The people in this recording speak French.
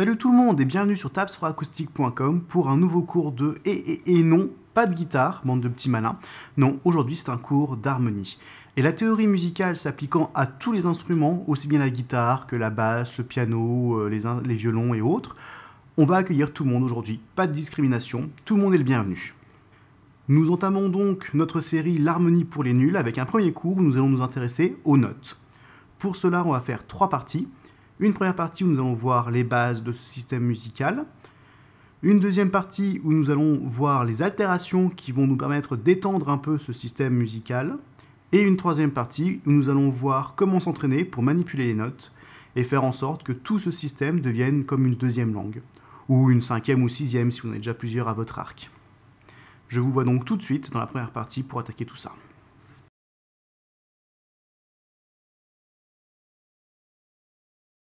Salut tout le monde et bienvenue sur tapsforacoustique.com pour un nouveau cours de et, non, pas de guitare, bande de petits malins. Non, aujourd'hui c'est un cours d'harmonie. Et la théorie musicale s'appliquant à tous les instruments, aussi bien la guitare que la basse, le piano, euh, les violons et autres, on va accueillir tout le monde aujourd'hui. Pas de discrimination, tout le monde est le bienvenu. Nous entamons donc notre série L'harmonie pour les nuls avec un premier cours où nous allons nous intéresser aux notes. Pour cela, on va faire trois parties. Une première partie où nous allons voir les bases de ce système musical. Une deuxième partie où nous allons voir les altérations qui vont nous permettre d'étendre un peu ce système musical. Et une troisième partie où nous allons voir comment s'entraîner pour manipuler les notes et faire en sorte que tout ce système devienne comme une deuxième langue, ou une cinquième ou sixième si vous en avez déjà plusieurs à votre arc. Je vous vois donc tout de suite dans la première partie pour attaquer tout ça.